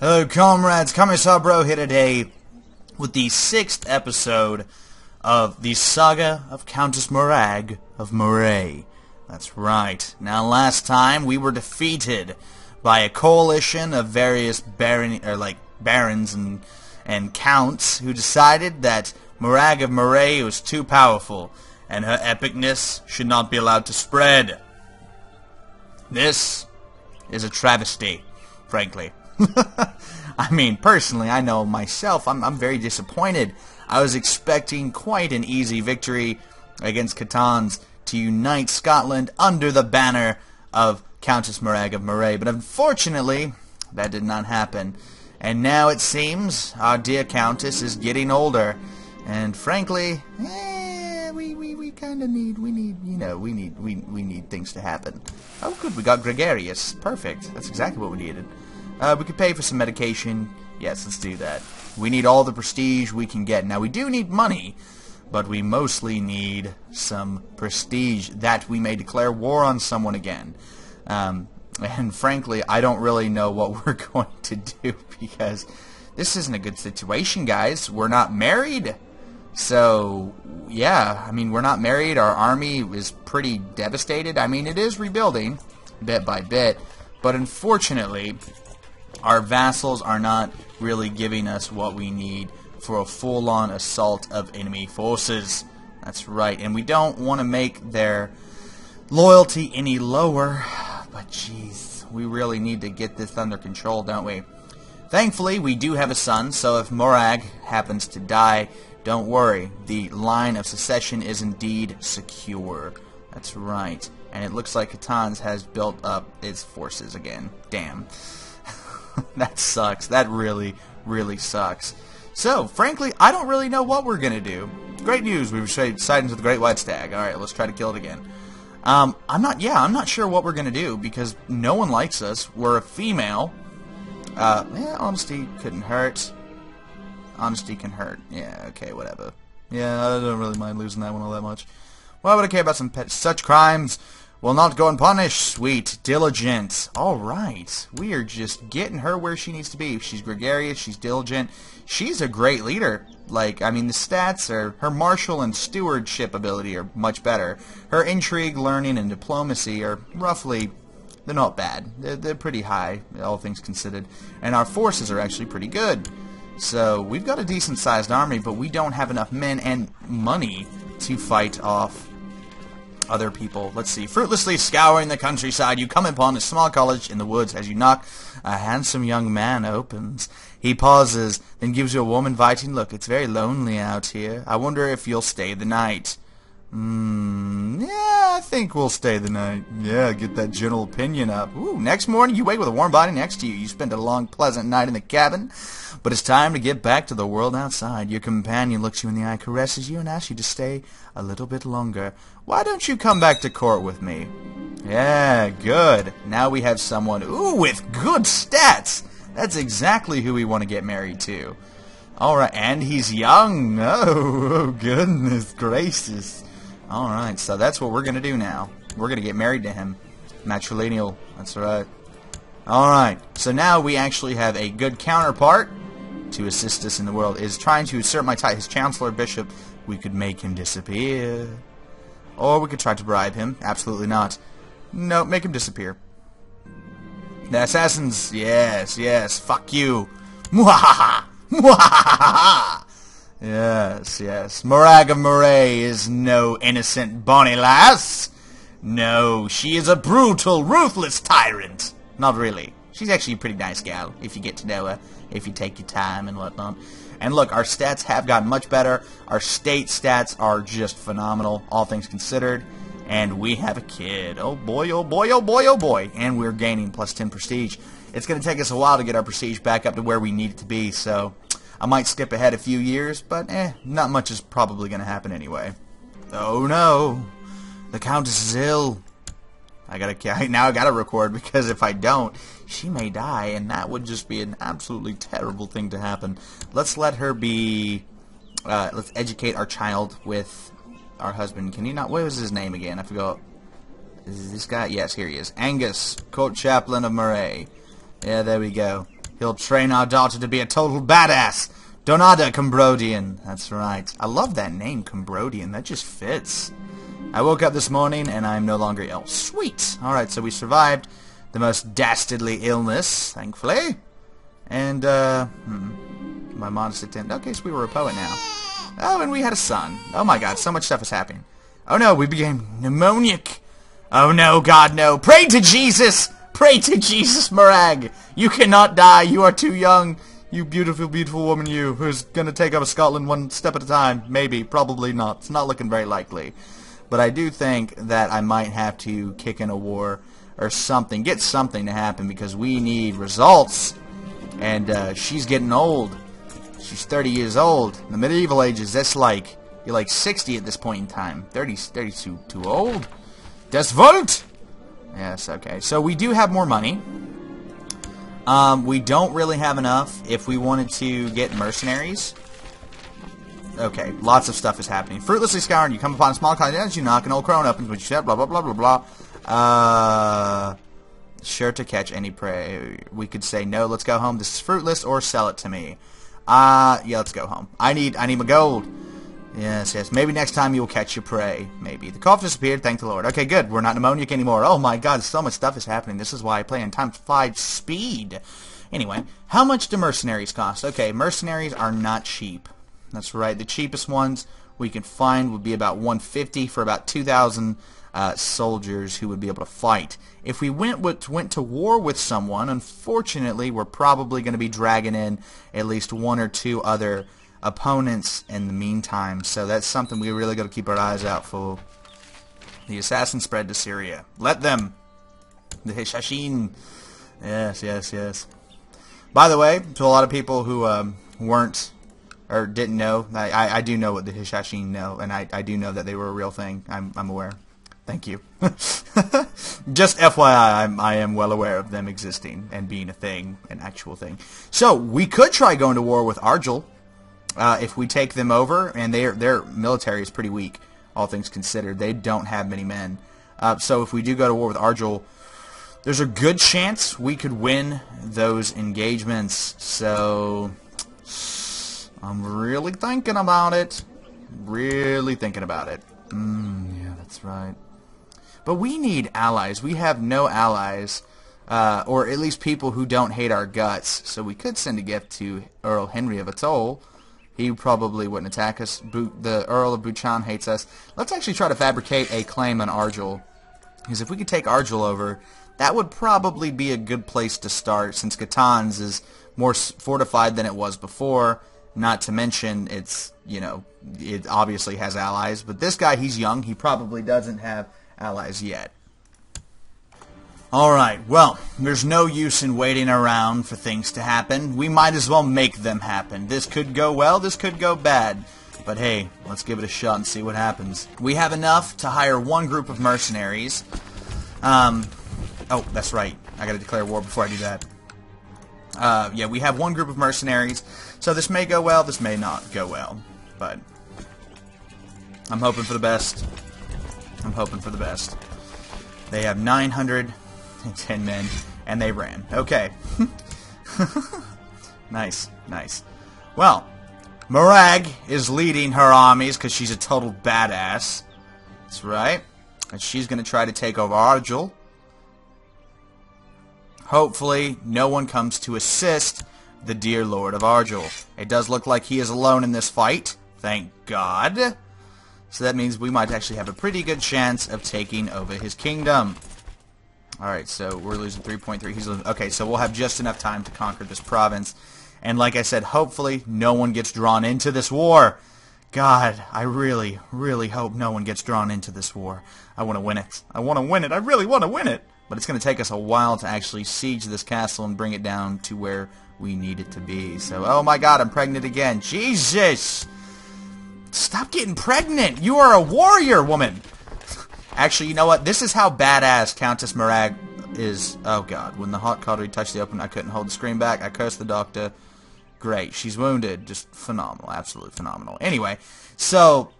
Hello, comrades. Commissar Bro here today with the sixth episode of the saga of Countess Morag of Moray. That's right. Now, last time we were defeated by a coalition of various baron or like barons and and counts who decided that Morag of Moray was too powerful and her epicness should not be allowed to spread. This is a travesty, frankly. I mean, personally, I know myself, I'm, I'm very disappointed. I was expecting quite an easy victory against Caithness to unite Scotland under the banner of Countess Morag of Moray, but unfortunately, that did not happen. And now it seems our dear Countess is getting older, and frankly, eh, we, we, we kind of need, we need, you know, we need, we, we need things to happen. Oh, good, we got Gregarious. Perfect. That's exactly what we needed. Uh, we could pay for some medication. Yes, let's do that. We need all the prestige we can get. Now, we do need money, but we mostly need some prestige that we may declare war on someone again. Um, and frankly, I don't really know what we're going to do because this isn't a good situation, guys. We're not married. So, yeah, I mean, we're not married. Our army is pretty devastated. I mean, it is rebuilding bit by bit, but unfortunately, our vassals are not really giving us what we need for a full-on assault of enemy forces. That's right, and we don't want to make their loyalty any lower, but jeez, we really need to get this under control, don't we? Thankfully, we do have a son, so if Morag happens to die, don't worry. The line of succession is indeed secure. That's right. And it looks like Caithness has built up its forces again. Damn. that sucks. That really, really sucks. So, frankly, I don't really know what we're going to do. Great news. We've sighted into the Great White Stag. Alright, let's try to kill it again. Um, I'm not, yeah, I'm not sure what we're going to do because no one likes us. We're a female. Uh, yeah, honesty couldn't hurt. Honesty can hurt. Yeah, okay, whatever. Yeah, I don't really mind losing that one all that much. Why would I care about some such crimes? Will not go unpunished. Sweet. Diligent. Alright. We are just getting her where she needs to be. She's gregarious. She's diligent. She's a great leader. Like, I mean, the stats are... Her martial and stewardship ability are much better. Her intrigue, learning, and diplomacy are roughly... They're not bad. They're, they're pretty high, all things considered. And our forces are actually pretty good. So, we've got a decent-sized army, but we don't have enough men and money to fight off other people. Let's see. Fruitlessly scouring the countryside, you come upon a small cottage in the woods. As you knock, a handsome young man opens. He pauses, then gives you a warm, inviting look. It's very lonely out here. I wonder if you'll stay the night. Hmm, yeah, I think we'll stay the night. Yeah, get that general opinion up. Ooh, next morning you wake with a warm body next to you. You spend a long, pleasant night in the cabin, but it's time to get back to the world outside. Your companion looks you in the eye, caresses you, and asks you to stay a little bit longer. Why don't you come back to court with me? Yeah, good. Now we have someone, ooh, with good stats. That's exactly who we want to get married to. Alright, and he's young. Oh goodness gracious. Alright, so that's what we're going to do now. We're going to get married to him. Matrilineal. That's right. Alright, so now we actually have a good counterpart to assist us in the world. Is trying to assert my title. His Chancellor Bishop, we could make him disappear. Or we could try to bribe him. Absolutely not. No, make him disappear. The assassins, yes, yes, fuck you. Mwahaha! Mwahaha! Yes, yes. Morag of Moray is no innocent bonny lass. No, she is a brutal, ruthless tyrant. Not really. She's actually a pretty nice gal, if you get to know her, if you take your time and whatnot. And look, our stats have gotten much better. Our state stats are just phenomenal, all things considered. And we have a kid. Oh boy, oh boy, oh boy, oh boy. And we're gaining plus 10 prestige. It's going to take us a while to get our prestige back up to where we need it to be, so I might skip ahead a few years, but eh, not much is probably going to happen anyway. Oh no, the Countess is ill. I gotta now. I gotta record because if I don't, she may die, and that would just be an absolutely terrible thing to happen. Let's let her be. Uh, let's educate our child with our husband. Can you not? What was his name again? I forgot. Is this guy? Yes, here he is. Angus, court chaplain of Moray. Yeah, there we go. He'll train our daughter to be a total badass. Donada Cumbrodian. That's right. I love that name, Cumbrodian. That just fits. I woke up this morning and I'm no longer ill. Sweet. Alright, so we survived the most dastardly illness, thankfully. And, uh, hmm, my modest attempt. Okay, so we were a poet now. Oh, and we had a son. Oh my god, so much stuff is happening. Oh no, we became pneumonic. Oh no, God, no. Pray to Jesus! Pray to Jesus, Morag! You cannot die, you are too young. You beautiful, beautiful woman, you, who's gonna take over Scotland one step at a time. Maybe, probably not. It's not looking very likely. But I do think that I might have to kick in a war or something. Get something to happen because we need results. And uh, she's getting old. She's 30 years old. In the medieval ages, that's like, you're like 60 at this point in time. 30, 30 too, too old. Deus Vult! Yes, okay. So we do have more money. Um, we don't really have enough if we wanted to get mercenaries. Okay, lots of stuff is happening. Fruitlessly scouring, you come upon a small as you knock, an old crone opens, which you said, blah, blah, blah, blah, blah. Uh, sure to catch any prey. We could say, no, let's go home. This is fruitless, or sell it to me. Uh, yeah, let's go home. I need, I need my gold. Yes, yes. Maybe next time you'll catch your prey. Maybe. The cough disappeared, thank the Lord. Okay, good. We're not pneumonic anymore. Oh my god, so much stuff is happening. This is why I play in times 5 speed. Anyway, how much do mercenaries cost? Okay, mercenaries are not cheap. That's right. The cheapest ones we can find would be about 150 for about 2,000 uh, soldiers who would be able to fight. If we went with, went to war with someone, unfortunately, we're probably going to be dragging in at least one or two other opponents in the meantime. So that's something we really got to keep our eyes out for. The assassin spread to Syria. Let them. The Hishashin. Yes, yes, yes. By the way, to a lot of people who um, weren't or didn't know, I, I, I, do know what the Hishashin know, and I, I do know that they were a real thing. I'm, I'm aware. Thank you. Just FYI, I'm, I am well aware of them existing and being a thing, an actual thing. So, we could try going to war with Argyll uh, if we take them over, and their their military is pretty weak, all things considered. They don't have many men. Uh, so if we do go to war with Argyll, there's a good chance we could win those engagements. So I'm really thinking about it. Really thinking about it. Mm, yeah, that's right. But we need allies. We have no allies. Uh, or at least people who don't hate our guts. So we could send a gift to Earl Henry of Atholl he probably wouldn't attack us. the Earl of Buchan hates us. Let's actually try to fabricate a claim on Argyll. Because if we could take Argyll over, that would probably be a good place to start, since Caithness is more fortified than it was before. Not to mention, it's, you know, it obviously has allies. But this guy, he's young. He probably doesn't have allies yet. Alright, well, there's no use in waiting around for things to happen. We might as well make them happen. This could go well, this could go bad. But hey, let's give it a shot and see what happens. We have enough to hire one group of mercenaries. Um, oh, that's right. I gotta declare war before I do that. Uh, yeah, we have one group of mercenaries. So this may go well, this may not go well. But I'm hoping for the best. I'm hoping for the best. They have 900 ten men, and they ran. Okay. nice, nice. Well, Morag is leading her armies because she's a total badass. That's right. And she's going to try to take over Argyll. Hopefully, no one comes to assist the dear Lord of Argyll. It does look like he is alone in this fight. Thank God. So that means we might actually have a pretty good chance of taking over his kingdom. Alright, so we're losing 3.3. He's losing, okay, so we'll have just enough time to conquer this province. And like I said, hopefully no one gets drawn into this war. God, I really, really hope no one gets drawn into this war. I want to win it. I want to win it. I really want to win it. But it's going to take us a while to actually siege this castle and bring it down to where we need it to be. So, oh my god, I'm pregnant again. Jesus! Stop getting pregnant! You are a warrior, woman! Actually, you know what? This is how badass Countess Morag is. Oh god, when the hot cautery touched the open, I couldn't hold the scream back. I cursed the doctor. Great, she's wounded. Just phenomenal, absolutely phenomenal. Anyway, so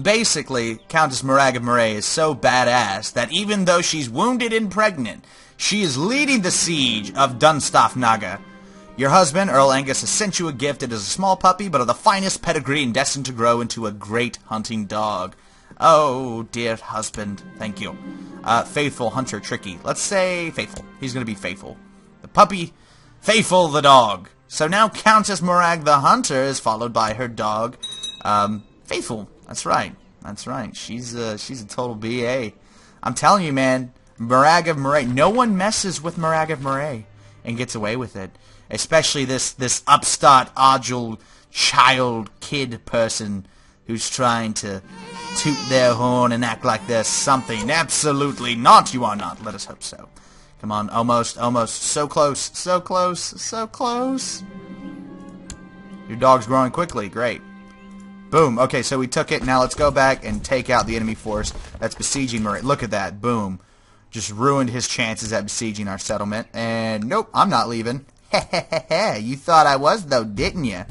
basically, Countess Morag of Moray is so badass that even though she's wounded and pregnant, she is leading the siege of Dunstaffnage. Your husband, Earl Angus, has sent you a gift. It is a small puppy, but of the finest pedigree and destined to grow into a great hunting dog. Oh, dear husband, thank you. Uh, faithful hunter, tricky. Let's say faithful. He's going to be faithful. The puppy, faithful the dog. So now Countess Morag the hunter is followed by her dog, um, faithful. That's right. That's right. She's a, she's a total BA. I'm telling you, man, Morag of Moray. No one messes with Morag of Moray and gets away with it. Especially this, this upstart, Argyll, child, kid person who's trying to toot their horn and act like they're something. Absolutely not. You are not. Let us hope so. Come on. Almost. Almost. So close. So close. So close. Your dog's growing quickly. Great. Boom. Okay, so we took it. Now let's go back and take out the enemy force that's besieging Moray. Look at that. Boom. Just ruined his chances at besieging our settlement. And nope, I'm not leaving. you thought I was, though, didn't you?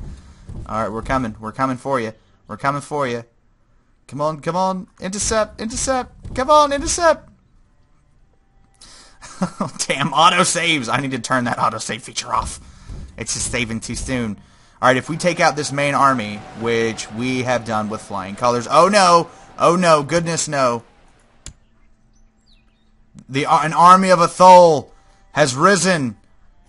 Alright, we're coming. We're coming for you. We're coming for you. Come on, come on. Intercept, intercept. Come on, intercept. Damn, auto saves. I need to turn that auto save feature off. It's just saving too soon. Alright, if we take out this main army, which we have done with flying colors. Oh no! Oh no, goodness no. The uh, An army of Atholl has risen.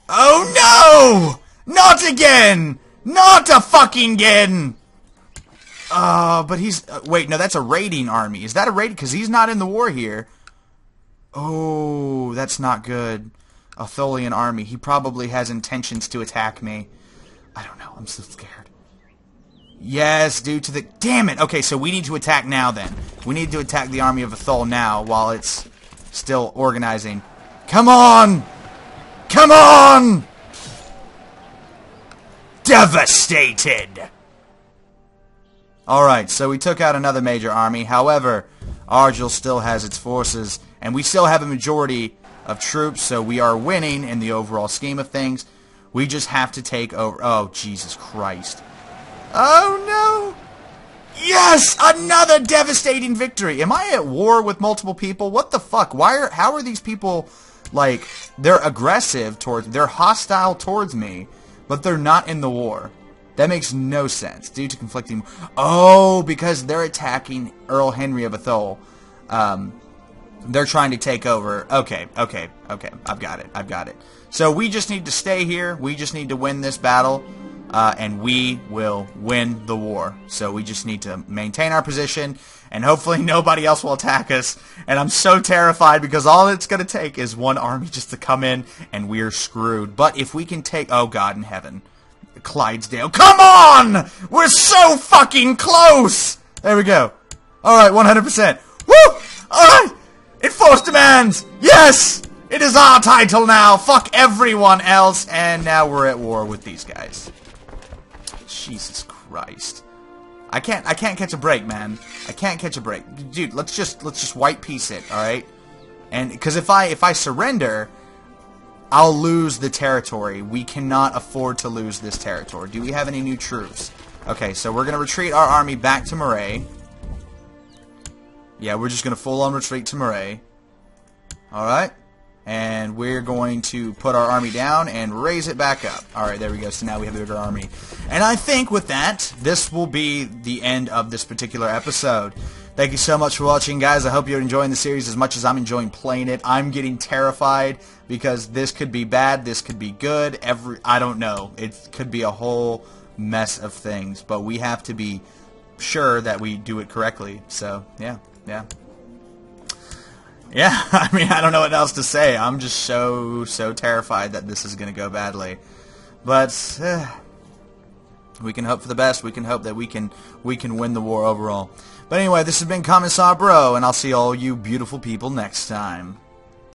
Oh no! Not again! Not a fucking again! Uh, but he's... Uh, wait, no, that's a raiding army. Is that a raid? Because he's not in the war here. Oh, that's not good. Atholian army. He probably has intentions to attack me. I don't know. I'm so scared. Yes, due to the... Damn it! Okay, so we need to attack now, then. We need to attack the army of Atholl now, while it's still organizing. Come on! Come on! Devastated! Alright, so we took out another major army. However, Argyll still has its forces, and we still have a majority of troops, so we are winning in the overall scheme of things. We just have to take over... Oh, Jesus Christ. Oh, no! Yes! Another devastating victory! Am I at war with multiple people? What the fuck? Why are... How are these people, like... They're aggressive towards... They're hostile towards me, but they're not in the war. That makes no sense. Due to conflicting... Oh, because they're attacking Earl Henry of Atholl. Um, they're trying to take over. Okay, okay, okay. I've got it. I've got it. So we just need to stay here. We just need to win this battle. Uh, and we will win the war. So we just need to maintain our position, and hopefully nobody else will attack us. And I'm so terrified because all it's going to take is one army just to come in, and we're screwed. But if we can take... Oh, God in heaven. Clydesdale. Come on! We're so fucking close! There we go. Alright, 100%. Woo! Alright! Enforce demands! Yes! It is our title now! Fuck everyone else! And now we're at war with these guys. Jesus Christ. I can't I can't catch a break, man. I can't catch a break. Dude, let's just let's just white peace it, alright? And cuz if I if I surrender, I'll lose the territory. We cannot afford to lose this territory. Do we have any new troops? Okay, so we're going to retreat our army back to Moray. Yeah, we're just going to full-on retreat to Moray. Alright. And we're going to put our army down and raise it back up. Alright, there we go. So now we have a bigger army. And I think with that, this will be the end of this particular episode. Thank you so much for watching, guys. I hope you're enjoying the series as much as I'm enjoying playing it. I'm getting terrified because this could be bad, this could be good. Every I don't know. It could be a whole mess of things, but we have to be sure that we do it correctly. So, yeah. Yeah. Yeah, I mean, I don't know what else to say. I'm just so, so terrified that this is going to go badly. But, uh, we can hope for the best. We can hope that we can, we can win the war overall. But anyway, this has been Commissar Bro, and I'll see all you beautiful people next time.